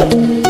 Hold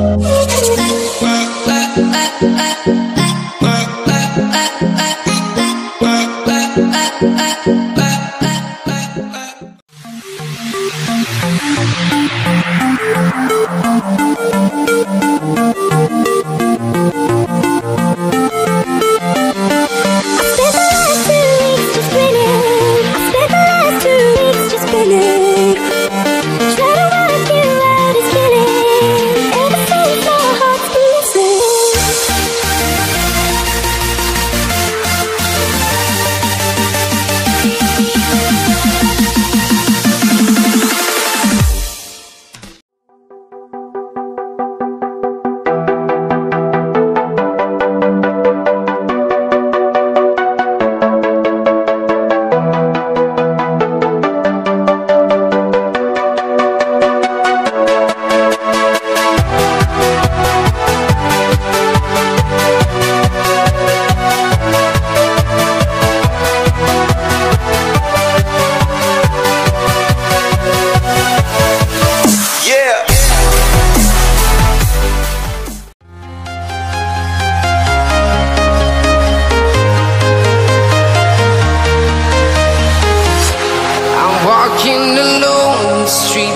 Spent